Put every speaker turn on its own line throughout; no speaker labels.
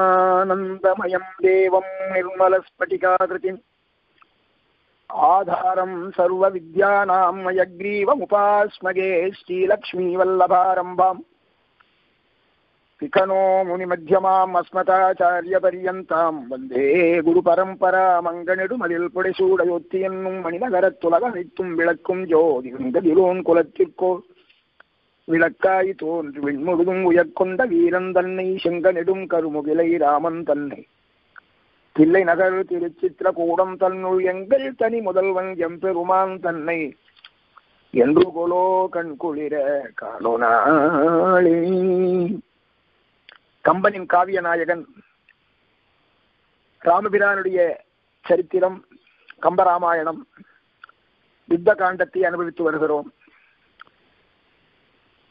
ज्ञानानन्दमयम् देवम् निर्मलस्फटिकाकृतिम् आधारम् सर्वविद्यानाम् मयग्रीवमुपास्मगे श्रीलक्ष्मीवल्लभारम्भाम् विकनो मुनिमध्यमाम् अस्मताचार्यपर्यन्ताम् वन्दे குருபரம்பராமங்கனெடுமதில் புடைசூடையொத்தி என்னும் மணிநகரத்துலக அனைத்தும் விளக்கும் ஜோதி கதிரோன் குலத்திற்கோர் விளக்காய் தோன்று விண்முழுதும் உயர்கொண்ட வீரன் தன்னை செங்க நெடும் கருமுகிலை ராமன் தன்னை. தில்லை நகர் திருச்சித்திர கூடம் தன்னுள் எங்கள் தனி முதல்வன் எம்பெருமான் தன்னை. என்று கொலோ கண் குளிர காணோனாளே. கம்பனின் காவிய நாயகன் ராமபிரானுடைய சரித்திரம் கம்பராமாயணம் யுத்த காண்டத்தை அனுபவித்து வருகிறோம்.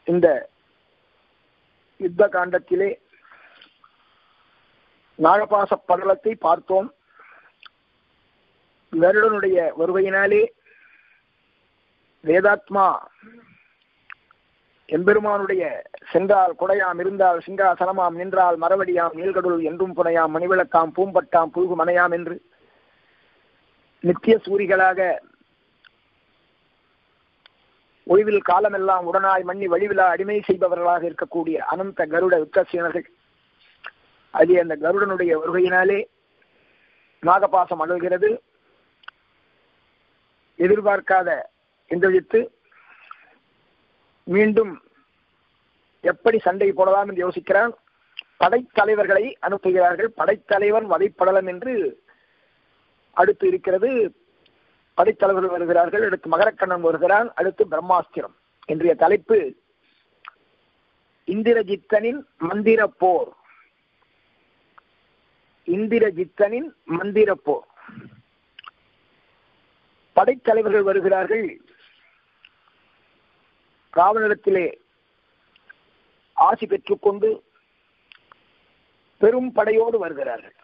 இந்த யுத்த காண்டத்திலே நாகபாச படலத்தை பார்த்தோம். வருடனுடைய வருகையினாலே வேதாத்மா எம்பெருமானுடைய சென்றால் குடையாம் இருந்தால் சிங்காசனமாம் நின்றால் மரவடியாம் நீள்கடல் என்றும் புனையாம் மணிவிளக்காம் பூம்பட்டாம் புழுகு மனையாம் என்று நித்திய சூரிகளாக ஓய்வில் காலமெல்லாம் உடனாய் மண்ணி வழிவிழா அடிமை செய்பவர்களாக இருக்கக்கூடிய அனந்த கருட யுத்தசீனர்கள் அது அந்த கருடனுடைய வருகையினாலே நாகபாசம் அழுகிறது எதிர்பார்க்காத இந்திரஜித்து மீண்டும் எப்படி சண்டை போடலாம் என்று யோசிக்கிறான். படைத்தலைவர்களை அனுப்புகிறார்கள். படைத்தலைவன் வதைப்படலம் என்று அடுத்து இருக்கிறது. படைத்தலைவர்கள் வருகிறார்கள் அடுத்து மகரக்கண்ணன் வருகிறான் அடுத்து பிரம்மாஸ்திரம். இன்றைய தலைப்பு இந்திரஜித்தனின் மந்திர போர். இந்திரஜித்தனின் மந்திர போர். படைத்தலைவர்கள் வருகிறார்கள். ராவணத்திலே ஆசி பெற்றுக்கொண்டு பெரும் படையோடு வருகிறார்கள்.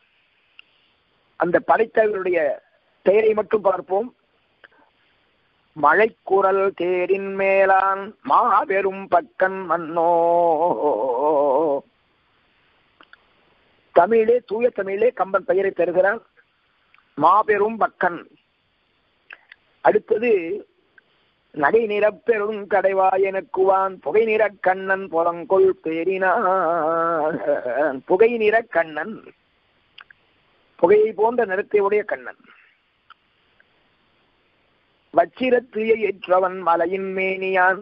அந்த படைத்தலைவருடைய பெயரை மட்டும் பார்ப்போம். மழைக்குரல் தேரின் மேலான் மாபெரும் பக்கன் மன்னோ. தமிழே தூய தமிழே கம்பன் பெயரை தருகிறான் மாபெரும் பக்கன். அடுத்தது நடை நிறப்பெரும் கடைவாய் எனக்குவான் புகை நிற கண்ணன் புலங்கொள் பேரினான். புகை நிற கண்ணன் புகையை போன்ற நிறத்தை உடைய கண்ணன். வச்சிரத்தியை ஏற்றவன் மலையின் மேனியான்.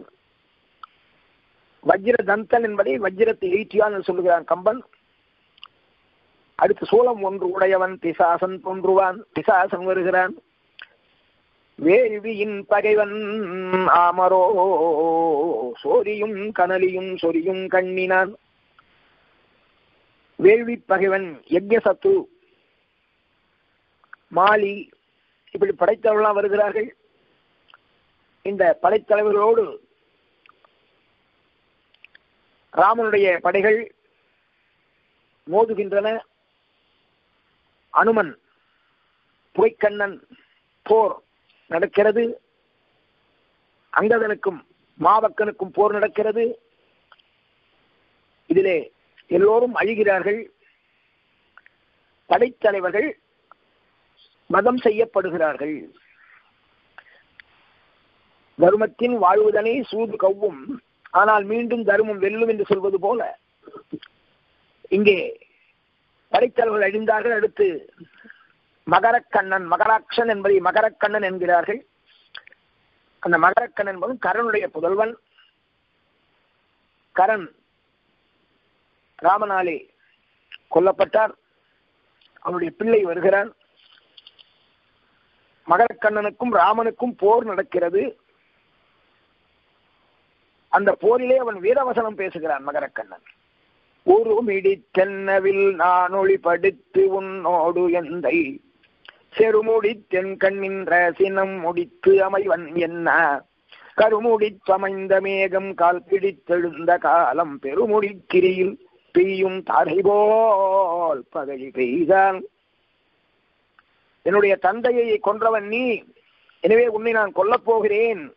வஜ்ர தந்தன் என்பதை வஜ்ரத்தை ஏற்றியான் சொல்லுகிறான் கம்பன். அடுத்து சோளம் ஒன்று உடையவன் பிசாசன் தோன்றுவான் பிசாசன் வருகிறான். வேள்வியின் பகைவன் ஆமரோ சோரியும் கனலியும் சொரியும் கண்ணினான். வேள்வி பகைவன் யஜ்யசத்து மாலி இப்படி படைத்தவர்களாம் வருகிறார்கள். இந்த படைத்தலைவர்களோடு ராமனுடைய படைகள் மோதுகின்றன. அனுமன் புகைக்கண்ணன் போர் நடக்கிறது. அங்கதனுக்கும் மாவக்கனுக்கும் போர் நடக்கிறது. இதிலே எல்லோரும் அழிகிறார்கள். படைத்தலைவர்கள் மதம் செய்யப்படுகிறார்கள். தர்மத்தின் வாழ்வுதனை சூது கவ்வும். ஆனால் மீண்டும் தர்மம் வெல்லும் என்று சொல்வது போல. இங்கே படைத்தலைவர்கள் அழிந்தார்கள். அடுத்து மகரக்கண்ணன் மகராட்சன் என்பதை மகரக்கண்ணன் என்கிறார்கள். அந்த மகரக்கண்ணன் என்பதும் கரனுடைய புதல்வன். கரண் ராமனாலே கொல்லப்பட்டார். அவனுடைய பிள்ளை வருகிறான். மகரக்கண்ணனுக்கும் ராமனுக்கும் போர் நடக்கிறது. அந்த போரிலே அவன் வீரவசனம் பேசுகிறான் மகரக்கண்ணன். உருமிடி தென்னவில் நான் ஒளிப்படுத்து உன்னோடு எந்தை? செருமுடி தென் கண்ணின்ற சினம் முடித்து அமைவன் என்ன? கருமுடித்தமைந்த மேகம் கால் பிடித்தெழுந்த காலம் பெருமுடிக்கிரியில் பெய்யும் தாரை போல் பகை பெய்தான். என்னுடைய தந்தையை கொன்றவன் நீ. எனவே உன்னை நான் கொல்லப் போகிறேன்.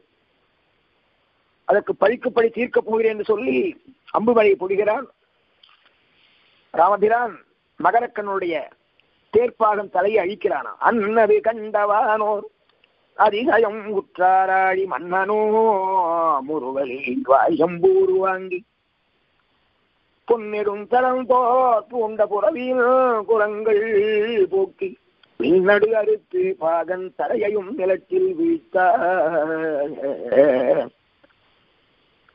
அதற்கு பழிக்கு பழி தீர்க்கப் போகிறேன் என்று சொல்லி அம்புமலையை பொழிகிறான் ராமபிரான் மகரக்கனுடைய தேர்ப்பாகம் தலையை அழிக்கிறானா? அன்னது கண்டவானோர் அதிசயம் உற்றாராழி மன்னனோ முருகல் வாயம்பூர் வாங்கி பொன்னிடும் தரம் தோர் உண்ட புறவியில் குரங்கள் போக்கி நடு அறுத்து பாகன் தலையையும் நிலத்தில் வீழ்த்த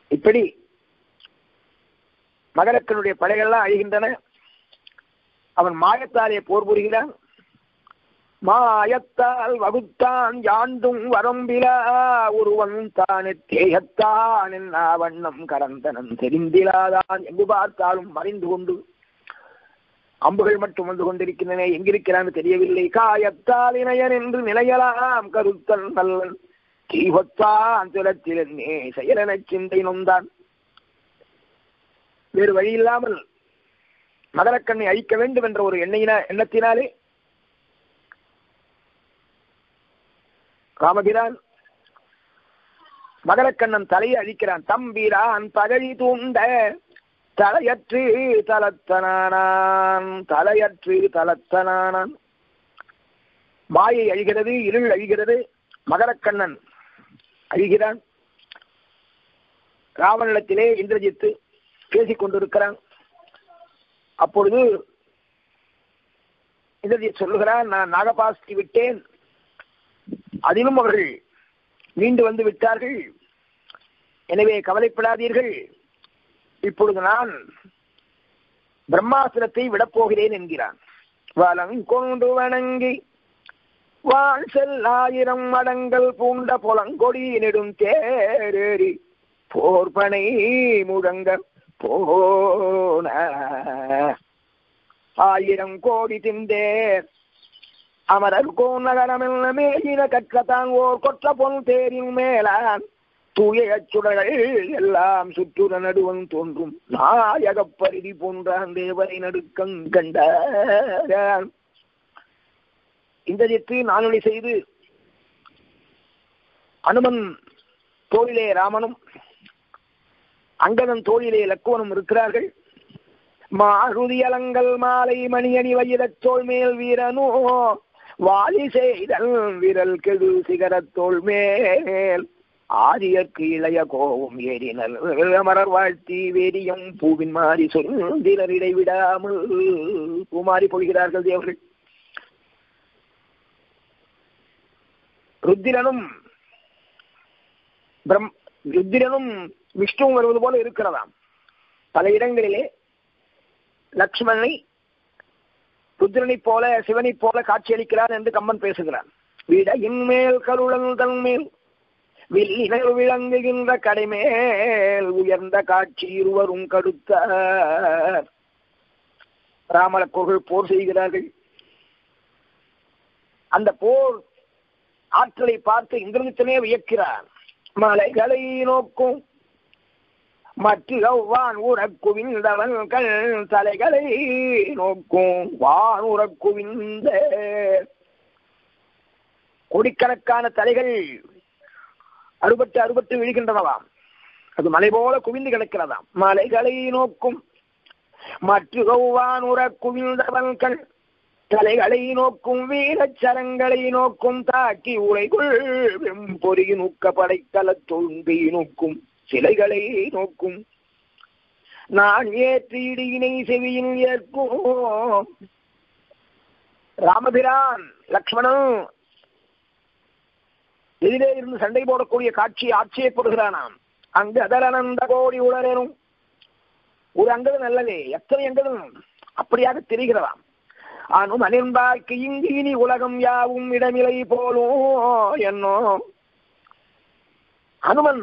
இப்படி மகரக்கனுடைய படைகள்லாம் அழிகின்றன. அவன் மாயத்தாலே போர் புரிகிறான். மாயத்தால் வகுத்தான் யாண்டும் வரம்பிலா. ஒருவன் தானே தேகத்தான் என்ன வண்ணம் கரந்தனன் தெரிந்திலாதான். எங்கு பார்த்தாலும் மறைந்து கொண்டு அம்புகள் மட்டும் வந்து கொண்டிருக்கின்றன. எங்கிருக்கிறான்னு தெரியவில்லை. காயத்தால் இணையன் என்று நிலையலாம். கருத்தன் நல்லன் தீபத்தான் திறத்தில் என்னே சிந்தை நொந்தான். வேறு வழி இல்லாமல் மகரக்கண்ணை அழிக்க வேண்டும் என்ற ஒரு எண்ணையின எண்ணத்தினாலே ராமபிரான் மகரக்கண்ணன் தலையை அழிக்கிறான். தம்பிரான் பகழி தூண்ட தலையற்று தலத்தனானான் தலையற்று தலத்தனானான் மாயை அழிகிறது இருள் அழிகிறது. மகரக்கண்ணன் அழிகிறான். ராவணிடத்திலே இந்திரஜித்து பேசிக் கொண்டிருக்கிறான். அப்பொழுது இந்திரஜித் சொல்லுகிறான் நான் நாகபாஸ்தி விட்டேன். அதிலும் அவர்கள் மீண்டு வந்து விட்டார்கள். எனவே கவலைப்படாதீர்கள். இப்பொழுது நான் பிரம்மாசிரத்தை விடப்போகிறேன் என்கிறான். வலம் கொண்டு வணங்கி வாழ் செல்லாயிரம் மடங்கள் பூண்ட புலங்கொடி நெடும் தேரேறி போர்பனை முழங்க போன. ஆயிரம் கோடி திந்தேர். அமரர் கோநகரமெல்ல மேலின கற்றதான் ஓர் கொற்ற பொன் தேரின் மேலான். தூய சுடர்கள் எல்லாம் சுற்றுற நடுவன் தோன்றும். நாயகப் பரிதி போன்றான் தேவரை நடுக்கங் கண்டான் இந்திரஜித்து நானொலி செய்து அனுமன் தோழிலே ராமனும் அங்கதன் தோழிலே லக்குவனும் இருக்கிறார்கள். மாருதியலங்கள் மாலை மணியணி வைரத் தோல் மேல் வீரனோ வாலி செய்தல் விரல் கெடு சிகரத்தோள் மேல். ஆரியர்க்கு இளைய கோபம் ஏறினர் அமரர் வாழ்த்தி வேரியம் பூவின் மாறி சொல்தினர் இடைவிடாமல் பூமாறி பொழிகிறார்கள் தேவர்கள். ருத்திரனும் பிரம் ருத்திரனும் விஷ்ணுவும் வருவது போல இருக்கிறதாம். பல இடங்களிலே லக்ஷ்மணனை ருத்ரனைப் போல சிவனைப் போல காட்சியளிக்கிறார் என்று கம்மன் பேசுகிறான். விட மேல் கருளன் தன்மேல் வில்லினர் விளங்குகின்ற கடைமேல் உயர்ந்த காட்சி இருவரும் கடுத்த ராமலக்கோர்கள் போர் செய்கிறார்கள். அந்த போர் ஆற்றலை பார்த்து இந்திரஜித்தனே வியக்கிறார். மலைகளை நோக்கும் மற்றவான் உறக்குவிந்தவன் கண் தலைகளை நோக்கும். வான் உறக்குவிந்த கோடிக்கணக்கான தலைகள் அறுபட்டு அறுபட்டு விழுகின்றனவாம். அது மலை போல குவிந்து கிடக்கிறதாம். மலைகளை நோக்கும் மற்ற வான் கண் தலைகளை நோக்கும் வீரச்சரங்களை நோக்கும் தாக்கி உரைகுள் வெம்பொறி நூக்க படைத்தல தொழுங்கை நோக்கும் சிலைகளை நோக்கும். நான் ஏற்றி இடியினை செவியில் ஏற்கும். ராமபிரான் லக்ஷ்மணன் எதிரே இருந்து சண்டை போடக்கூடிய காட்சியை ஆட்சியப்படுகிறானாம் அங்கு அதரனந்த கோடி உடனும் ஒரு அங்கது நல்லதே எத்தனை அங்கதும் அப்படியாக தெரிகிறதாம். அனுமனின் அனிர்பாய்க்கு இனி உலகம் யாவும் இடமிலை போலும் என்னோ அனுமன்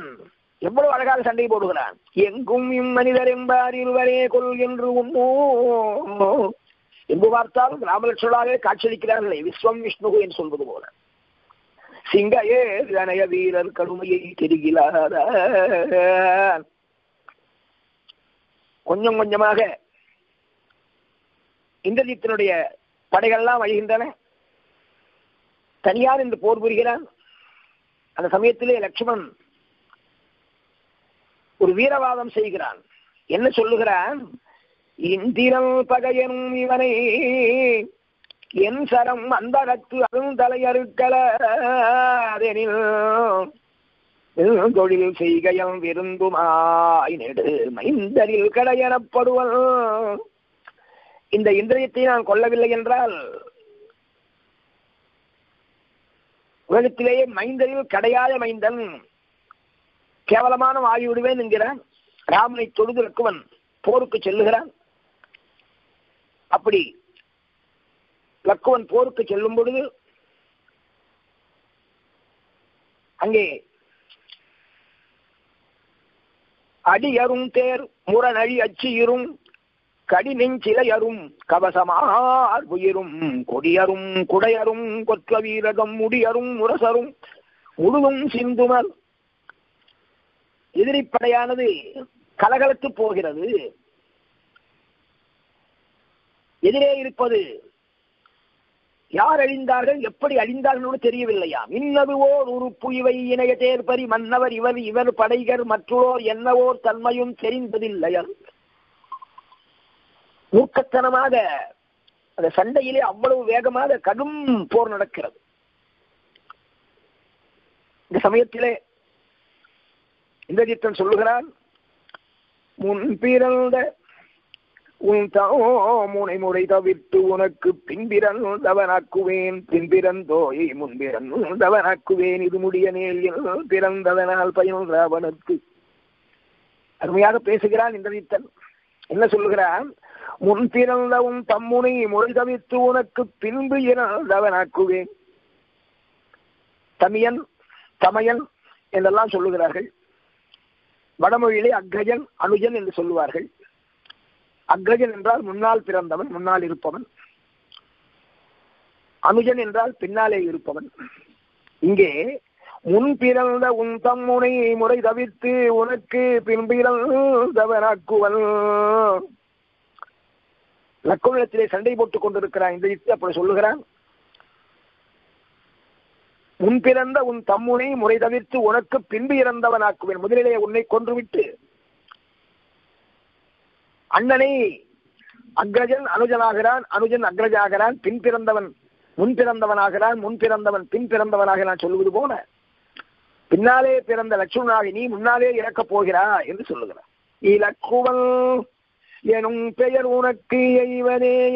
எவ்வளவு அழகாக சண்டை போடுகிறான். எங்கும் இம்மனிதர் என்பார் இருவரே கொள் என்று உண்ணோ என்று பார்த்தாலும் ராமலட்சுமணாக காட்சியளிக்கிறார்களே விஸ்வம் விஷ்ணு என்று சொல்வது போல. சிங்கையே கனய வீரர் கடுமையை தெரிகிறார. கொஞ்சம் கொஞ்சமாக இந்திரஜித்தினுடைய படைகள்லாம் அழிகின்றன தனியார் என்று போர் புரிகிறான். அந்த சமயத்திலே லட்சுமணன் ஒரு வீரவாதம் செய்கிறான். என்ன சொல்லுகிறான்? இந்திரம் பகையனும் இவனை என் சரம் அந்தரத்து அருந்தலையறுக்கலதெனில் தொழில் செய்கையம் விருந்துமாய் நெடு மைந்தரில் கடையெனப்படுவன். இந்த இந்திரியத்தை நான் கொல்லவில்லை என்றால் உலகத்திலேயே மைந்தரில் கிடையாத மைந்தன் கேவலமான ஆகிவிடுவேன் என்கிறான். ராமனை தொழுது லக்குவன் போருக்கு செல்லுகிறான். அப்படி லக்குவன் போருக்கு செல்லும் பொழுது அங்கே அடியரும் தேர் முரணழி இரும் கடிநெஞ்சிலையரும் கவசமார் உயிரும் கொடியரும் குடையரும் கொற்ற வீரகம் முடியரும் முரசரும் முழுதும் சிந்துமர். எதிரிப்படையானது கலகலத்து போகிறது. எதிரே இருப்பது யார் அழிந்தார்கள் எப்படி அழிந்தார்கள் தெரியவில்லையா? இன்னதுவோர் உறுப்பு இவை இணைய தேர்பரி மன்னவர் இவர் இவர் படைகர் மற்றோர் என்னவோர் தன்மையும் தெரிந்ததில்லையா மூர்க்கத்தனமாக அந்த சண்டையிலே அவ்வளவு வேகமாக கடும் போர் நடக்கிறது. இந்த சமயத்திலே இந்திரஜித்தன் சொல்லுகிறான் முன் பிறந்த உன் முனை முறை தவிர்த்து உனக்கு பின்பிறந்தவனாக்குவேன் பின்பிறந்தோயை முன்பிறந்தவனாக்குவேன் இது முடிய நேரில் பிறந்ததனால் பயன் ராவணத்து அருமையாக பேசுகிறான் இந்திரஜித்தன். என்ன சொல்லுகிறான்? முன் பிறந்த உன் தம்முனை முறை தவிர்த்து உனக்கு பின்பு இறந்தவனாக்குவேன். தமியன் தமையன் என்றெல்லாம் சொல்லுகிறார்கள். வடமொழியிலே அக்ரஜன் அனுஜன் என்று சொல்லுவார்கள். அக்ரஜன் என்றால் முன்னால் பிறந்தவன் முன்னால் இருப்பவன். அனுஜன் என்றால் பின்னாலே இருப்பவன். இங்கே முன் பிறந்த உன் தம்முனை முறை தவிர்த்து உனக்கு பின்பிறந்தவனாக்குவன் லக்குணத்திலே சண்டை போட்டுக் கொண்டிருக்கிறான் இந்த அப்படி சொல்லுகிறான். முன் பிறந்த உன் தம்முனை முறை தவிர்த்து உனக்கு பின்பு இறந்தவனாக்குவேன். முதலிலே உன்னை கொன்றுவிட்டு அண்ணனை அக்ரஜன் அனுஜனாகிறான் அனுஜன் அக்ரஜாகிறான் பின் பிறந்தவன் முன் பிறந்தவனாகிறான் முன் பிறந்தவன் பின் பிறந்தவனாக நான் சொல்லுவது போல. பின்னாலே பிறந்த லட்சுமணாகி நீ முன்னாலே இறக்கப் போகிறா என்று சொல்லுகிறான். இலக்குவன் எனும் பெயர் உனக்கு எய்வனே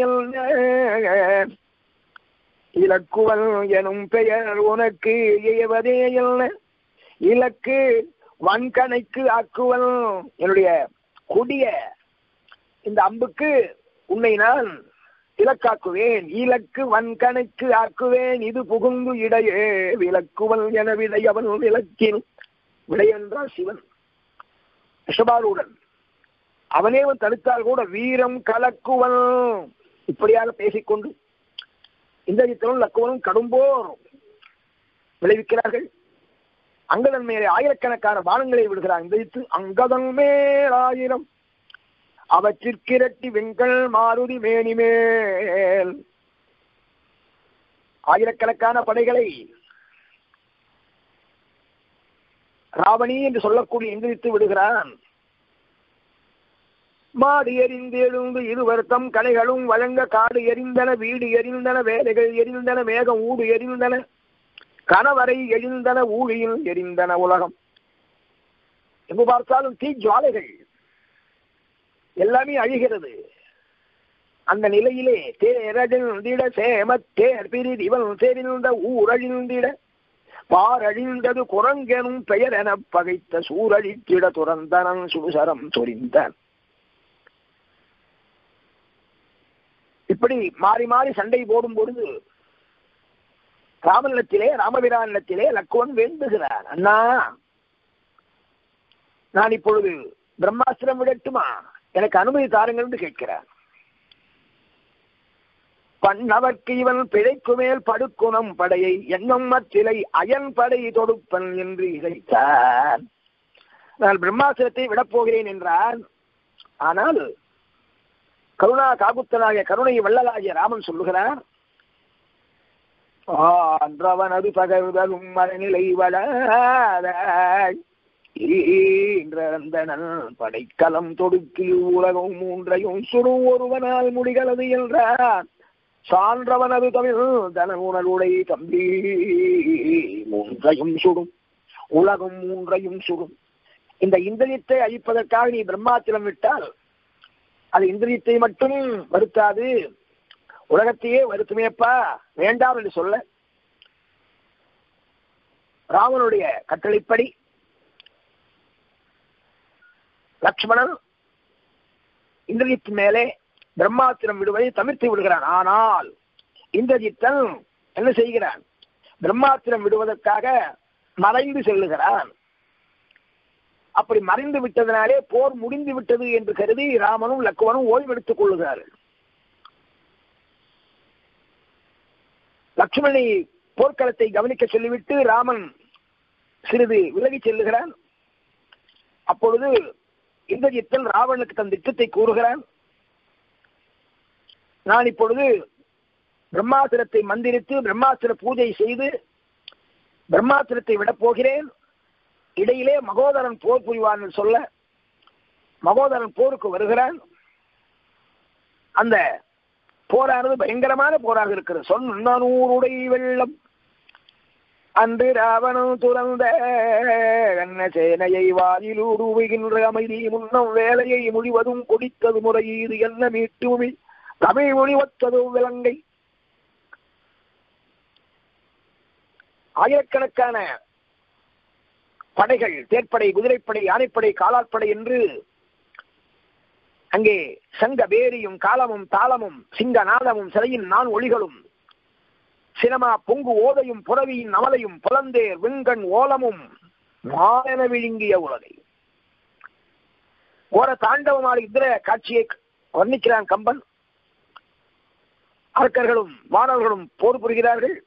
இலக்குவல் எனும் பெயர் உனக்கு எய்வதே இலக்கு வன்கணைக்கு ஆக்குவல். என்னுடைய கொடிய இந்த அம்புக்கு உன்னை நான் இலக்காக்குவேன். இலக்கு வன்கணைக்கு ஆக்குவேன். இது புகுந்து இடையே விளக்குவன் என விடையவன் விளக்கின். விடையென்றால் சிவன். ரிஷபாலுடன் அவனே தடுத்தால் கூட வீரம் கலக்குவன். இப்படியாக பேசிக்கொண்டு இந்திரஜித்தனும் லக்குவனும் கடும்போர் விளைவிக்கிறார்கள். அங்கதன் மேலே ஆயிரக்கணக்கான பானங்களை விடுகிறார் இந்திரஜித்து. அங்கதன் மேல் ஆயிரம் அவற்றிற்கிரட்டி வெண்கள் மாருதி மேனி மேல். ஆயிரக்கணக்கான படைகளை ராவணி என்று சொல்லக்கூடிய எந்திரித்து விடுகிறான். மாடு எரிந்து எழுந்து இருவர்த்தம் கலைகளும் வழங்க காடு எரிந்தன வீடு எரிந்தன வேலைகள் எரிந்தன மேகம் ஊடு எரிந்தன கணவரை எழுந்தன ஊழியில் எரிந்தன உலகம். எங்கு பார்த்தாலும் தீ ஜுவாலைகள். எல்லாமே அழிகிறது. அந்த நிலையிலே தேரழிந்திட சேம தேர் பிரிதிவன் தெரிந்த ஊரழிந்திட பாரழிந்தது குரங்கெனும் பெயர் என பகைத்த சூரழித்திட துறந்தனன் சுடுசரம் சொரிந்தான். இப்படி மாறி மாறி சண்டை போடும் பொழுது ராமனிடத்திலே ராமபிரானிடத்திலே லக்குவன் வேண்டுகிறார் அண்ணா நான் இப்பொழுது பிரம்மாஸ்திரம் விடட்டுமா? எனக்கு அனுமதி தாருங்கள் என்று கேட்கிறார். பண்ணவர்க்கு இவன் பிழைக்கு மேல் படுக்குணம் படையை எண்ணம் மத்திலை அயன் படை தொடுப்பன் என்று இழைத்தார் நான் பிரம்மாசிரத்தை விடப் போகிறேன் என்றான் ஆனால் கருணா காகுத்தனாகிய கருணை வள்ளலாகிய ராமன் சொல்லுகிறார் ஆன்றவனது அது பகர்தலும் மனநிலை வளந்தனன் படைக்கலம் தொடுக்கி உலகம் மூன்றையும் சுடும் ஒருவனால் முடிகளது என்றார். சான்றவனது தமிழ் தன உணர்வுடை தம்பி மூன்றையும் சுடும் உலகம் மூன்றையும் சுடும். இந்த இந்திரியத்தை அழிப்பதற்காக நீ பிரம்மாத்திரம் விட்டால் அது இந்திரியத்தை மட்டும் வருத்தாது. உலகத்தையே வருத்துமேப்பா. வேண்டாம் என்று சொல்ல. ராவனுடைய கட்டளைப்படி லக்ஷ்மணன் இந்திரஜித்தின் மேலே பிரம்மாத்திரம் விடுவதை தவிர்த்து விடுகிறான். ஆனால் இந்திரஜித்தன் என்ன செய்கிறான்? பிரம்மாத்திரம் விடுவதற்காக மறைந்து செல்லுகிறான். அப்படி மறைந்து விட்டதனாலே போர் முடிந்து விட்டது என்று கருதி ராமனும் லக்குவனும் ஓய்வெடுத்துக் கொள்ளுகிறார்கள். லக்ஷ்மணனை போர்க்களத்தை கவனிக்க சொல்லிவிட்டு ராமன் சிறிது விலகி செல்லுகிறான். அப்பொழுது இந்திரஜித்தன் ராவனுக்கு தன் திட்டத்தை கூறுகிறான். நான் இப்பொழுது பிரம்மாசுரத்தை மந்திரித்து பிரம்மாசுர பூஜை செய்து பிரம்மாசுரத்தை விடப் போகிறேன் இடையிலே மகோதரன் போர் புரிவான் சொல்ல மகோதரன் போருக்கு வருகிறான். அந்த போரானது பயங்கரமான போராக இருக்கிறது. சொன்னூருடை வெள்ளம். அன்று ராவணன் துறந்த சேனையை வாயிலூடுகின்ற அமைதி முன்னம் வேலையை முடிவதும் கொடித்தது முறையீது என்ன மீட்டுமி தமிழ் மொழிவத்ததும் விலங்கை. ஆயிரக்கணக்கான படைகள் தேர்ப்படை குதிரைப்படை யானைப்படை காலாட்படை என்று அங்கே சங்க பேரியும் காலமும் தாளமும் சிங்க நாதமும் சிறையின் நான் ஒளிகளும் சினமா பொங்கு ஓதையும் புறவியின் அமலையும் புலந்தேர் வெங்கண் ஓலமும் மானென விழுங்கிய உலகை. ஓர தாண்டவமான இந்திர காட்சியை வர்ணிக்கிறான் கம்பன். அரக்கர்களும் வானவர்களும் போர் புரிகிறார்கள்.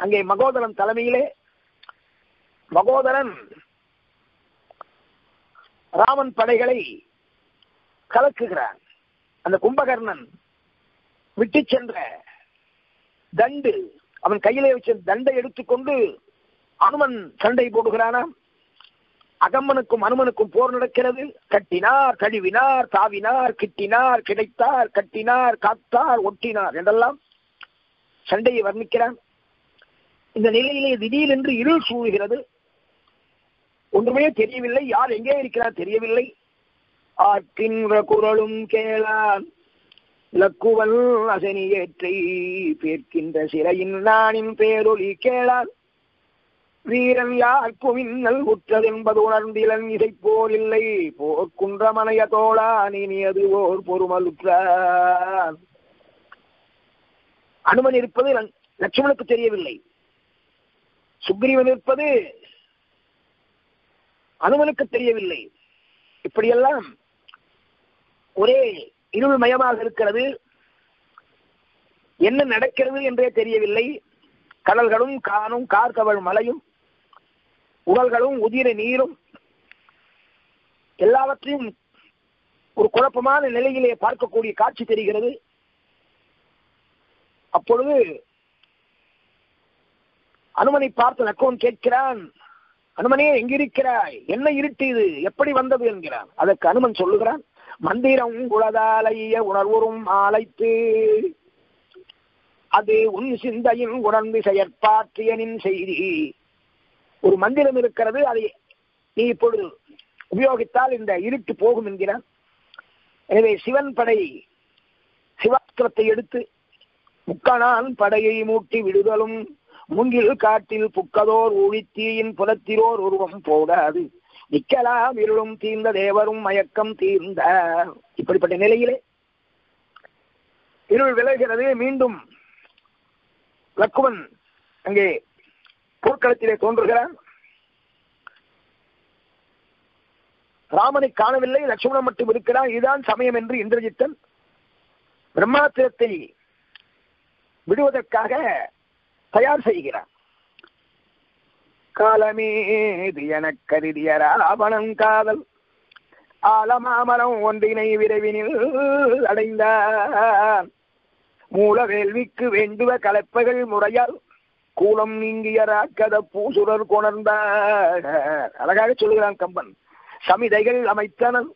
அங்கே மகோதரன் தலைமையிலே மகோதரன் ராமன் படைகளை கலக்குகிறான். அந்த கும்பகர்ணன் விட்டு சென்ற தண்டு அவன் கையிலே வச்ச தண்டை எடுத்துக்கொண்டு அனுமன் சண்டை போடுகிறானாம். அகம்மனுக்கும் அனுமனுக்கும் போர் நடக்கிறது. கட்டினார் கழுவினார் தாவினார் கிட்டினார் கிடைத்தார் கட்டினார் காத்தார் ஒட்டினார் என்றெல்லாம் சண்டையை வர்ணிக்கிறான். இந்த நிலையிலே திடீரென்று இருள் சூழ்கிறது. ஒன்றுமே தெரியவில்லை. யார் எங்கே இருக்கிறார் தெரியவில்லை. ஆற்றின்ற குரலும் கேளான். லக்குவல் அசனியேற்றை பேர்க்கின்ற சிறையின் நானின் பேரொலி கேளான். வீரன் யார்க்கு மின்னல் உற்றதென்பது உணர்ந்திலன் இதை போர் இல்லை. போர்க்குன்ற தோழான் தோழா ஓர் பொறுமலுற்றான். அனுமன் இருப்பது லட்சுமணுக்கு தெரியவில்லை. சுக்ரீவன் இருப்பது அனுமனுக்கு தெரியவில்லை. இப்படியெல்லாம் ஒரே இருள் மயமாக இருக்கிறது. என்ன நடக்கிறது என்றே தெரியவில்லை. கடல்களும் காணும் கார்கவள் மலையும் உடல்களும் உதிர நீரும் எல்லாவற்றையும் ஒரு குழப்பமான நிலையிலே பார்க்கக்கூடிய காட்சி தெரிகிறது. அப்பொழுது அனுமனை பார்த்து லக்கோன் கேட்கிறான் அனுமனே எங்கிருக்கிறாய்? என்ன இருட்டு இது? எப்படி வந்தது என்கிறான். அதற்கு அனுமன் சொல்லுகிறான் மந்திரம் குலதாலைய உணர்வுறும் ஆலைத்து அது உன் சிந்தையின் உணர்ந்து செயற்பாற்றியனின் செய்தி. ஒரு மந்திரம் இருக்கிறது அதை நீ இப்பொழுது உபயோகித்தால் இந்த இருட்டு போகும் என்கிறான். எனவே சிவன் படை சிவாஸ்திரத்தை எடுத்து முக்கணான் படையை மூட்டி விடுதலும். மூங்கில் காட்டில் புக்கதோர் ஊழித்தீயின் புலத்திலோர் உருவம் போடாது. நிக்கலாம் இருளும் தீர்ந்த தேவரும் மயக்கம் தீர்ந்த. இப்படிப்பட்ட நிலையிலே இருள் விளைகிறது. மீண்டும் லக்குவன் அங்கே போர்க்களத்திலே தோன்றுகிறான். ராமனை காணவில்லை லட்சுமணன் மட்டும் இருக்கிறான். இதுதான் சமயம் என்று இந்திரஜித்தன் பிரம்மாத்திரத்தை விடுவதற்காக தயார் செய்கிறார். காலமேது என கருதிய ராவணன் காதல் ஆலமாமரம் ஒன்றினை விரைவினில் அடைந்தார். மூல வேள்விக்கு வேண்டுவ கலப்பைகள் முறையால் கூலம் நீங்கிய ராக்கத பூசுரர் கொணர்ந்தார். அழகாக சொல்லுகிறான் கம்பன். சமிதைகள் அமைத்தனன்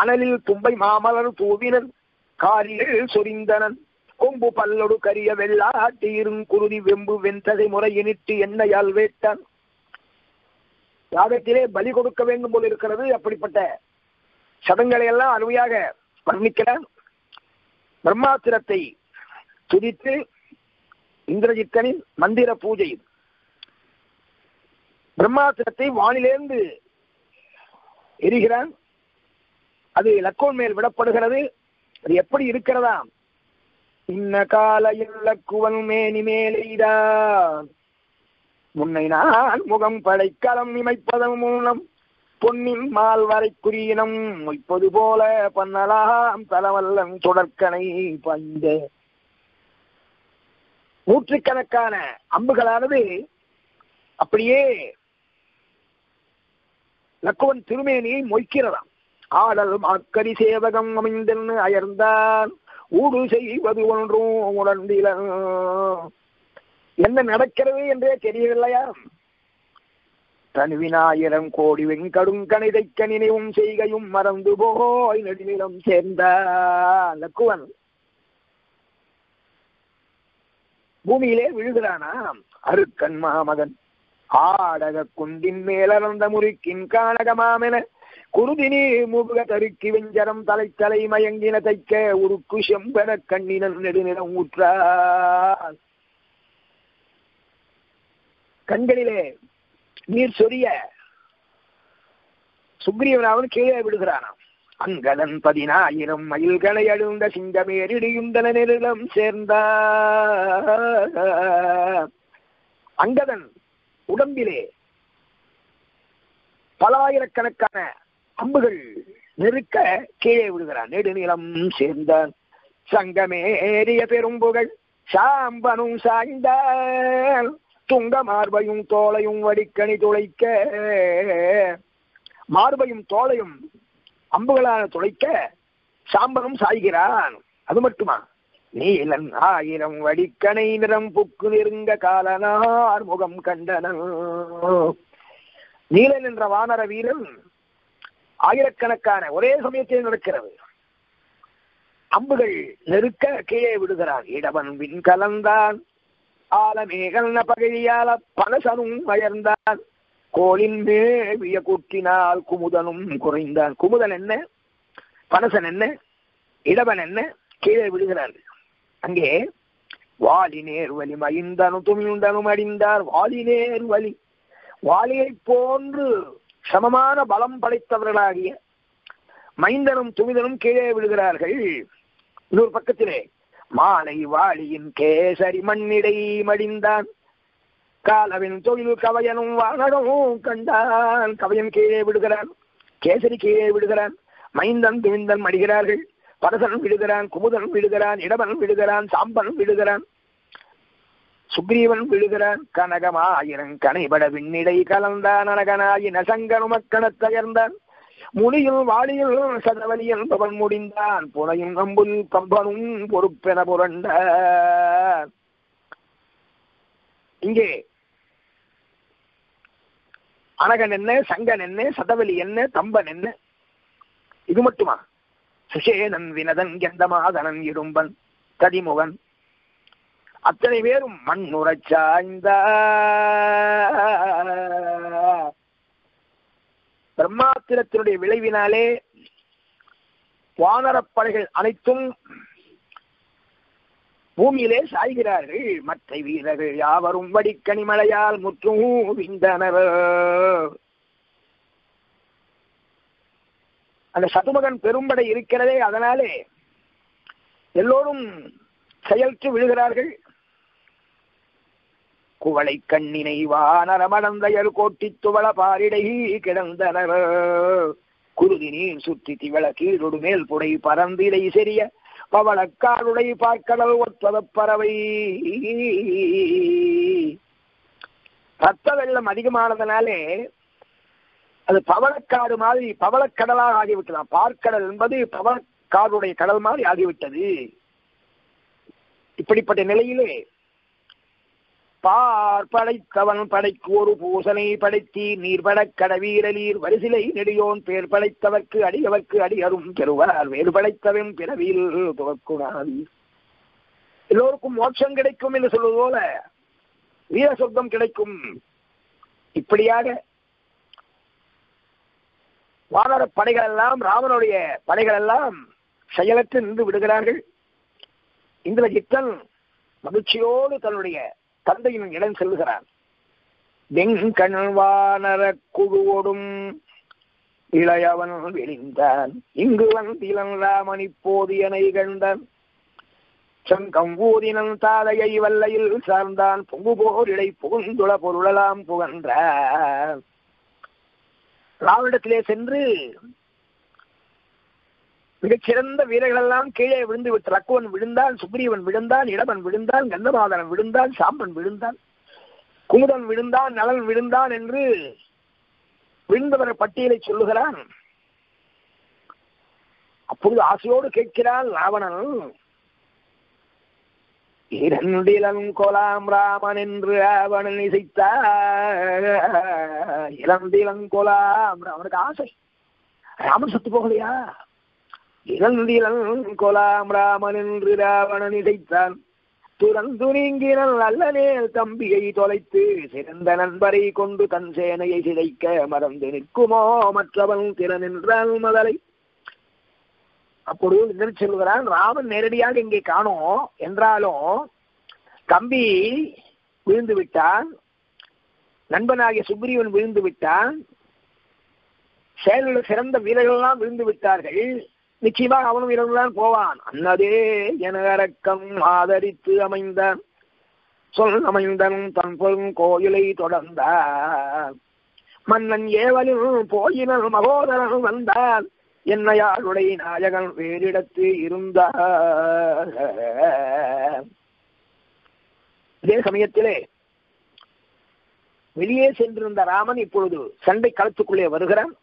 அனலில் தும்பை மாமலர் தூவினன் காரிகள் சொரிந்தனன். கொம்பு பல்லொடு கரிய வெள்ளாட்டி இருங்குருதி வெம்பு வெந்ததை முறையினிட்டு எண்ணெயால் வேட்டான். யாகத்திலே பலி கொடுக்க வேண்டும் போல் இருக்கிறது அப்படிப்பட்ட சதங்களை எல்லாம் அருமையாக வர்ணிக்கிறான் பிரம்மாத்திரத்தை துதித்து இந்திரஜித்தனின் மந்திர பூஜை. பிரம்மாத்திரத்தை வானிலேந்து எரிகிறான். அது லக்கோன் மேல் விடப்படுகிறது. அது எப்படி இருக்கிறதா இன்ன காலையில் லக்குவன் மேனி மேலெய்தா முன்னை நான் முகம் படைக்கலம் இமைப்பதன் மூலம் பொன்னின் மால் வரைக்குரியனம் மொய்ப்பது போல பண்ணலாம் தலவல்லன் தொடர்கனை பந்த நூற்றுக்கணக்கான அம்புகளானது அப்படியே லக்குவன் திருமேனியை மொய்க்கிறதாம். ஆடல் மாக்கரி சேவகம் அமைந்தென்னு அயர்ந்தான். ஊடு செய்வது ஒன்றும் உணர்ந்தில என்ன நடக்கிறது என்றே தெரியவில்லையா? தனுவினாயிரம் கோடி வெங்கடும் கணிதை நினைவும் செய்கையும் மறந்து போய் நெடுநிலம் சேர்ந்த லக்குவன் பூமியிலே விழுகிறானா? அருக்கன் மாமகன். ஆடக குண்டின் மேலறந்த முறுக்கின் காணகமாமென குருதினி முக தருக்கி வெஞ்சரம் தலை தலை மயங்கின தைக்க உருக்கு செம்பன கண்ணினர் நெடுநிலம் ஊற்றார் கண்களிலே நீர் சொரிய. சுக்ரீவனாவன் கீழே விடுகிறானாம் அங்கதன் பதினாயிரம் மயில்களை அழுந்த சிங்கமேறிடியுந்தன நெருளம் சேர்ந்தா அங்கதன் உடம்பிலே பல ஆயிரக்கணக்கான அம்புகள் நெருக்க கீழே விடுகிறான். நெடுநிலம் சேர்ந்தான் சங்கமேறிய பெரும்புகள் சாம்பனும் சாய்ந்தால் துங்க மார்பையும் தோலையும் வடிக்கணி துளைக்க மார்பையும் தோலையும் அம்புகளால் துளைக்க சாம்பனும் சாய்கிறான். அது மட்டுமா? நீலன் ஆயிரம் வடிக்கணை நிறம் புக்கு நெருங்க காலனார் முகம் கண்டன நீலன் என்ற வானர வீரன் ஆயிரக்கணக்கான ஒரே சமயத்தில் நடக்கிறது. அம்புகள் நெருக்க கீழே விடுகிறான் இடவன் வின் கலந்தான். ஆலமேகல் பகழியால பனசனும் வயர்ந்தான். கோளின் மேவிய கூட்டினால் குமுதனும் குறைந்தான். குமுதன் என்ன? பனசன் என்ன? இடவன் என்ன? கீழே விடுகிறார்கள் அங்கே வாலினேர் வலி மகிந்தனு துமிழ்ந்தனும் அடிந்தார். வாலினேர் வலி. வாலியை போன்று சமமான பலம் படைத்தவர்களாகிய மைந்தனும் துமிதனும் கீழே விடுகிறார்கள் இன்னொரு பக்கத்திலே மாலை வாழியின் கேசரி மண்ணிடை மடிந்தான். காலவின் தொழில் கவையனும் வானகமும் கண்டான். கவையன் கீழே விடுகிறான் கேசரி கீழே விடுகிறான் மைந்தன் துமிந்தன் மடிகிறார்கள். பரசன் விடுகிறான் குமுதன் விடுகிறான் இடவன் விடுகிறான் சாம்பன் விடுகிறான் சுக்ரீவன் விழுகிறான் கனகமாயிரம் கனைபட விண்ணிடை கலந்தான் அனகனாயி நசங்கனு மக்கணத்தயர்ந்தான் முனியில் வாளியில் சதவலியில் பவன் முடிந்தான். புனையும் நம்புல் கம்பனும் பொறுப்பென புரண்ட. இங்கே அனகன் என்ன சங்கன் என்ன சதவலி என்ன தம்பன் என்ன? இது மட்டுமா? சுஷேனன் வினதன் கெந்தமாதனன் இடும்பன் கதிமுகன் அத்தனை பேரும் மண்ணுறச் சாய்ந்த பிரம்மாத்திரத்தினுடைய விளைவினாலே வானரப்படைகள் அனைத்தும் பூமியிலே சாய்கிறார்கள். மற்ற வீரர்கள் யாவரும் வடிக்கனிமலையால் முற்றும் விந்தனர் அந்த சதுமகன் பெரும்படை இருக்கிறதே அதனாலே எல்லோரும் செயல்த்து விழுகிறார்கள். குவளை கண்ணினை வானரமடந்தையர் கோட்டி துவள பாரிடை கிடந்தனர். குருதி நீர் சுற்றி திவள கீழொடு மேல் புடை பரந்திடை செறிய பவளக்காருடை பார்க்கடல் ஒற்பத பறவை. ரத்த வெள்ளம் அதிகமானதுனாலே அது பவளக்காடு மாதிரி பவளக்கடலாக ஆகிவிட்டதாம். பார்க்கடல் என்பது பவளக்காடுடைய கடல் மாதிரி ஆகிவிட்டது. இப்படிப்பட்ட நிலையிலே பார் படைத்தவன் படைக்கு ஒரு பூசனை படைத்தி நீர்படக் கடவீரலீர் வரிசிலை நெடியோன் பேர் படைத்தவர்க்கு அடியவர்க்கு அடியரும் பெறுவார். வேறு படைத்தவன் பிறவியில் துவக்குணாதி எல்லோருக்கும் மோட்சம் கிடைக்கும் என்று சொல்வது போல வீர சொர்க்கம் கிடைக்கும். இப்படியாக வானர படைகள் எல்லாம் ராமனுடைய படைகள் எல்லாம் செயலற்று நின்று விடுகிறார்கள். இந்திரஜித்தன் மகிழ்ச்சியோடு தன்னுடைய தந்தையின் இடம் செல்லுகிறான். வெங்கண் வானர குழுவோடும் இளையவன் விழிந்தான் இங்கு வந்திலன் ராமன் இப்போது என கண்டான் சங்கம் ஊதினன் தாதையை வல்லையில் சார்ந்தான். பொங்கு இடை புகுந்துள பொருளலாம் புகன்றான் ராவனிடத்திலே சென்று மிகச்சிறந்த வீரர்கள் எல்லாம் கீழே விழுந்து விட்டு லக்குவன் விழுந்தான் சுக்ரீவன் விழுந்தான் இடவன் விழுந்தான் கந்தமாதனன் விழுந்தான் சாம்பன் விழுந்தான் குமுதன் விழுந்தான் நலன் விழுந்தான் என்று விழுந்தவர் பட்டியலை சொல்லுகிறான். அப்பொழுது ஆசையோடு கேட்கிறான் ராவணன் இரண்டிலன் கொலாம் ராமன் என்று அவன் இசைத்தார் இளந்திலன் கொலாம் அவனுக்கு ஆசை. ராமன் சத்து போகலையா? இளந்திலன் கொலாம் ராமன் என்று ராவணன் இடைத்தான். துறந்து நீங்கினல் தம்பியை தொலைத்து சிறந்த நண்பரை கொண்டு தன் சேனையை சிதைக்க மறந்து நிற்குமோ மற்றவன் திறன் என்றால் மதலை. அப்பொழுது இந்திரன் சொல்கிறான் ராமன் நேரடியாக இங்கே காணோம். என்றாலும் தம்பி விழுந்து விட்டான். நண்பனாகிய சுக்ரீவன் விழுந்து விட்டான். செயலில் சிறந்த வீரர்கள்லாம் விழுந்து விட்டார்கள். நிச்சயமாக அவனும் இறந்துதான் போவான். அன்னதே என ஆதரித்து அமைந்த சொல் அமைந்தன் தன் பொருள் கோயிலை தொடர்ந்த மன்னன் ஏவலும் போயினல் மகோதரன் வந்தான் என்னையாளுடைய நாயகன் வேறிடத்து இருந்த இதே சமயத்திலே வெளியே சென்றிருந்த ராமன் இப்பொழுது சண்டை களத்துக்குள்ளே வருகிறான்.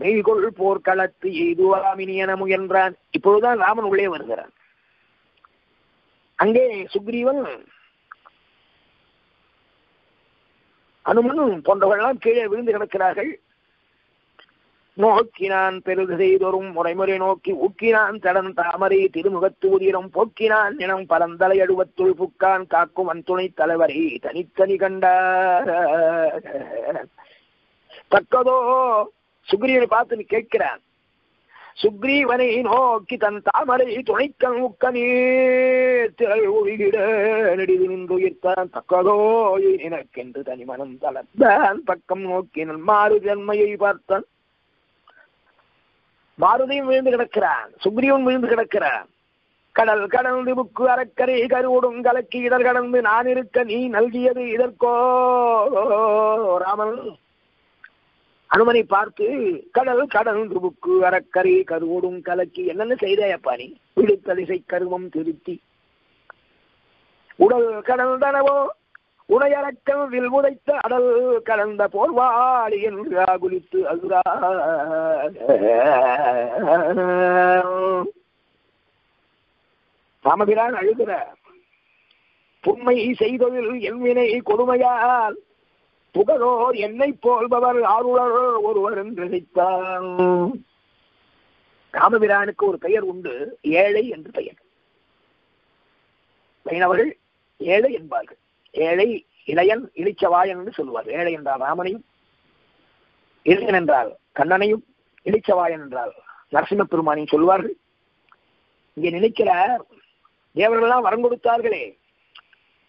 மெய்கொள் போர்க்களத்து எய்துவாமினி என முயன்றான். இப்பொழுதுதான் ராமன் உள்ளே வருகிறான். அங்கே சுக்ரீவன் அனுமனும் போன்றவர்கள்லாம் கீழே விழுந்து கிடக்கிறார்கள். நோக்கினான் பெருது செய்தொரும் முறைமுறை நோக்கி ஊக்கினான் தடன் தாமரை திருமுகத்து உதிரம் போக்கினான் இனம் பரந்தலை அழுவத்துள் புக்கான் காக்கும் அந்துணை தலைவரை தனித்தனி கண்டார். தக்கதோ சுக்ரீவனை பார்த்து கேட்கிறான் சுக்ரீவனை நோக்கி தன் தாமரை துணைக்கண் உக்க நீர் ஒழுகிட நெடிது நின்றுயிர்த்தான் தக்கதோ எனக்கென்று தனி மனம் தளர்ந்தான். பக்கம் நோக்கி மாறு ஜன்மையை பார்த்தான். மாருதியும் விழுந்து கிடக்கிறான். சுக்ரீவன் விழுந்து கிடக்கிறான். கடல் கடந்து புக்கு அறக்கரை கருவுடும் கலக்கி இடர் கடந்து நான் இருக்க நீ நல்கியது இதற்கோ. ராமன் அனுமனை பார்த்து கடல் கடல் துபுக்கு அறக்கரை கருவோடும் கலக்கி என்னென்ன செய்தேயப்பா நீ? விழுத்தலிசை கருவம் திருத்தி. உடல் கடந்தனவோ? உடையறக்கம் வில் உதைத்த அடல் கடந்த போர்வாளி என்று ஆகுலித்து அழுரா ராமபிரான் அழுகிற பொம்மை செய்ததில் என்வினை கொடுமையால் புகழோர் என்னை போல்பவர் ஆருளர் ஒருவர் என்று நினைத்தான். ராமபிரானுக்கு ஒரு பெயர் உண்டு ஏழை என்று பெயர். வைணவர்கள் ஏழை என்பார்கள். ஏழை இளையன் இளிச்சவாயன் என்று சொல்லுவார் ஏழை என்றால் ராமனையும் இளையன் என்றால் கண்ணனையும் இளிச்சவாயன் என்றால் நரசிம்ம பெருமானையும் சொல்வார்கள். இங்கே நினைக்கிறார் தேவர்களெல்லாம் வரம் கொடுத்தார்களே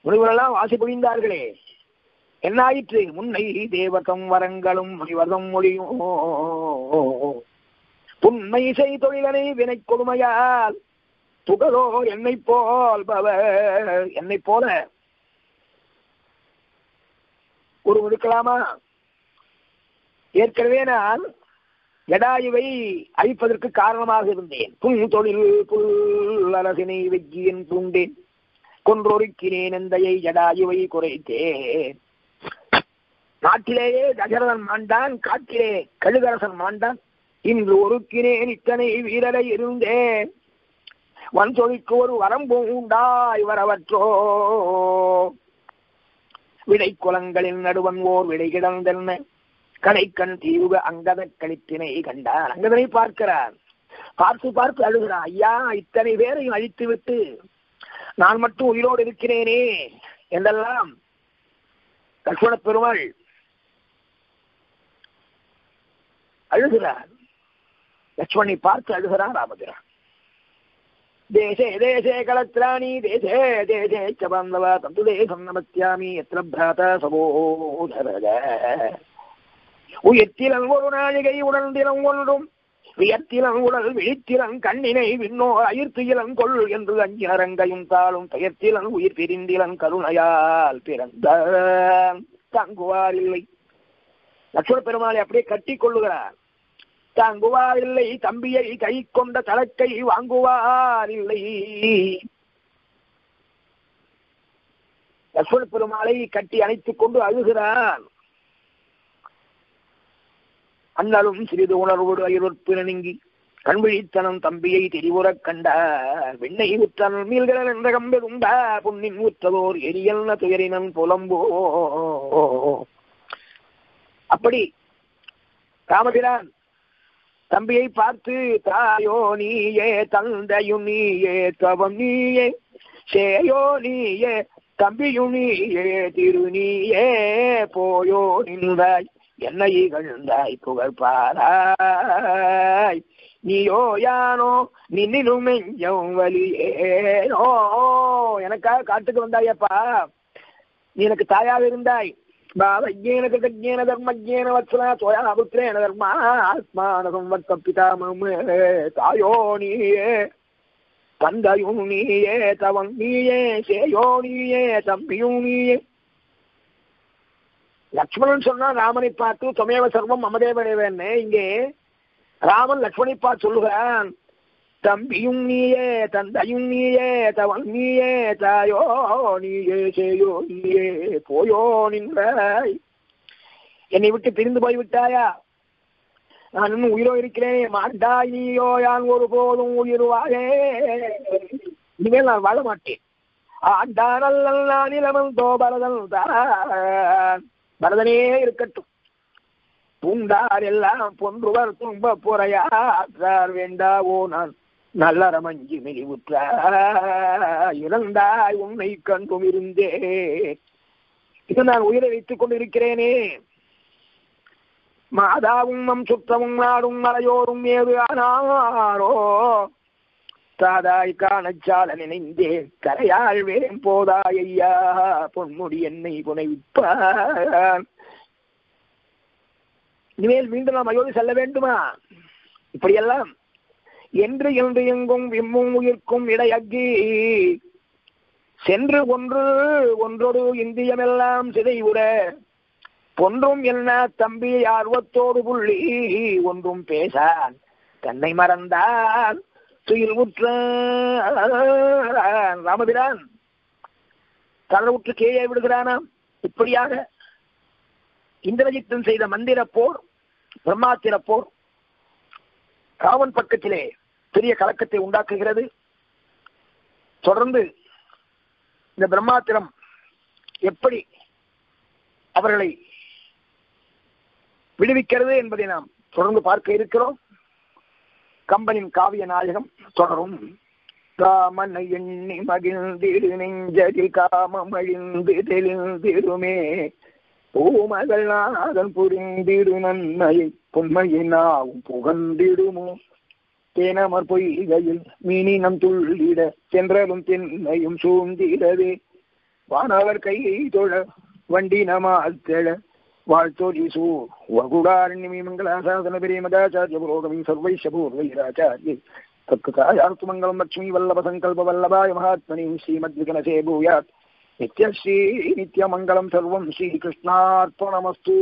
முனிவரெல்லாம் வாசி புரிந்தார்களே என்னாயிற்று முன்னை தேவதம் வரங்களும் முனிவர்தம் மொழியும் புன்மை செய் தொழிலனை வினை கொடுமையால் புகழோ என்னை போல் பவ என்னை போல ஒரு இருக்கலாமா ஏற்கனவே நான் எடாயுவை அழிப்பதற்கு காரணமாக இருந்தேன் புல் தொழில் புல் அரசினை வெஜ்ஜியன் பூண்டேன் கொன்றொருக்கினேன் எந்தையை ஜடாயுவை குறைத்தேன் நாட்டிலேயே தசரதன் மாண்டான் காட்டிலே கழுகரசன் மாண்டான். இன்று ஒருக்கினேன் இத்தனை வீரரை இருந்தேன். வன்சொலிக்கு ஒரு வரம்பும் உண்டா இவரவற்றோ? விடை குலங்களின் நடுவன் ஓர் விடை கிடந்தென்ன? கடைக்கண் தீவுக அங்கத கழித்தினை கண்டார் அங்கதனை பார்க்கிறார். பார்த்து பார்த்து அழுகிறார். ஐயா இத்தனை பேரையும் அழித்து விட்டு நான் மட்டும் உயிரோடு இருக்கிறேனே என்றெல்லாம் லட்சுமண பெருமாள் அழுகிறார். லட்சுமணி பார்த்து அழுகிறார் ராமபிரான் தேசே தேசே கலத்ராணி தேசே தேசே ச பாந்தவ தந்து தேசம் நமத்தியாமி எத்திர பிராத சகோதரக உயர்த்திலன் ஒரு நாழிகை உணர்ந்திலம் ஒன்றும் வியத்திலன் உடல் விழித்திலன் கண்ணினை விண்ணோர் அயிர்த்தியிலன் கொள் என்று அஞ்சினரங்கையும் தாளும் பெயர்த்திலன் உயிர் பிரிந்திலன் கருணையால் பிறந்த தங்குவார் இல்லை. லட்சுமண பெருமாளை அப்படியே கட்டி கொள்ளுகிறார். தாங்குவார் இல்லை தம்பியை கை கொண்ட தலக்கை வாங்குவார் இல்லை பெருமாளை கட்டி அணைத்துக் கொண்டு அழுகிறார் அண்ணலும் சிறிது உணர்வோடு அயர்வற்பு நீங்கி கண்விழித்தனம் தம்பியை தெரிவுறக் கண்டா வெண்ணை உற்றனல் மீள்கள் என்ற கம்பெருண்டா புண்ணின் ஊற்றதோர் எரியல்ன துயரினன் புலம்போ. அப்படி ராமபிரான் தம்பியை பார்த்து தாயோ நீயே தந்தையும் நீயே தவம் நீயே சேயோ நீயே தம்பியும் நீயே திரு நீயே போயோ நின்றாய் என்னை இகழ்ந்தாய் புகழ் பாராய். நீயோ யானோ நின்னிலும் நெஞ்சம் வலியேனோ. எனக்காக காட்டுக்கு வந்தாயப்பா. நீ எனக்கு தாயாக இருந்தாய். பாவஜேன கிருதஜேன தர்மஜேன வத்சலா தோயா புத்திரேன தர்மா ஆத்மான சம்வர்த்த பிதாமமே தாயோ நீயே தந்தையும் நீயே தவம் நீயே சேயோ நீயே தம்பியும் நீயே லக்ஷ்மணன் சொன்னா ராமனை பார்த்து தொமேவ சர்வம் மமதேவனேவன்னு இங்கே ராமன் லக்ஷ்மணை பார்த்து சொல்லுகிறான் தம்பியும் நீயே தந்தையும் நீயே தவன் நீயே தாயோ நீயே சேயோ நீயே போயோ நின்றாய் என்னை விட்டு பிரிந்து போய்விட்டாயா? நான் இன்னும் உயிரோ இருக்கிறேன் மாட்டாய் நீயோ யான் ஒரு போதும் உயிருவாயே. இனிமேல் நான் வாழ மாட்டேன் ஆண்டானல் நான் தோ பரதன் தான். பரதனே இருக்கட்டும். பூண்டார் எல்லாம் பொன்றுவர் துன்ப புறையாற்றார் வேண்டாவோ நான். நல்லற மஞ்சி மெலிவுற்றார் இறந்தாய் உன்னை கண்டும் இருந்தே. இது நான் உயிரை வைத்துக் கொண்டிருக்கிறேனே. மாதாவும் நம் சுற்றமும் நாடும் மலையோரும் ஏது ஆனாரோ? தாதாய் காணச்சால நினைந்தேன் கரையாழ்வேன் போதாய் ஐயா பொன்முடி என்னை புனைவிப்பான் இனிமேல் மீண்டும் நாம் அயோத்தி செல்ல வேண்டுமா? இப்படியெல்லாம் என்று என்று எங்கும் விம்மும் உயிர்க்கும் இடையக்கி சென்று ஒன்று ஒன்றொரு இந்தியமெல்லாம் சிதைவுற. பொன்றும் என்ன தம்பி ஆர்வத்தோடு புள்ளி ஒன்றும் பேசான் தன்னை மறந்தான். துயில் உற்ற ராமபிரான். தளவுற்று கீழே விடுகிறானாம் இப்படியாக. இந்திரஜித்தன் செய்த மந்திர போர் பிரம்மாத்திர போர். ராவன் பக்கத்திலே பெரிய கலக்கத்தை உண்டாக்குகிறது. தொடர்ந்து இந்த பிரம்மாத்திரம் எப்படி அவர்களை விடுவிக்கிறது என்பதை நாம் தொடர்ந்து பார்க்க இருக்கிறோம். கம்பனின் காவிய நாயகம் தொடரும். காமனை எண்ணி மகிழ்ந்திடு நெஞ்சதில் காமம் அழிந்து தெளிந்திடுமே. பூமகள் நாதன் புரிந்திடு நன்மையை பொன்மையினாவும் புகழ்ந்திடுமோ தேனமர் பொய்கையில் மீனினம் துள்ளிட சென்றலும் தென்னையும் சூழ்ந்திடவே. வானவர் கையை தொழ வண்டினமால் தெழ வாழ்த்தோடி சூ. வகுடாரண்யமி மங்களாசாசன பிரேமதாச்சாரிய புரோகமி சர்வைஷ பூர்வைராச்சாரிய தற்காயார்த்து மங்களம் லட்சுமி வல்லப சங்கல்ப வல்லபாய மகாத்மனி ஸ்ரீமத் விகனசே பூயாத். நித்யஸ்ரீ நித்யமங்கலம் சர்வம் ஸ்ரீகிருஷ்ணார்ப்பணமஸ்து